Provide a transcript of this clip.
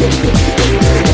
Música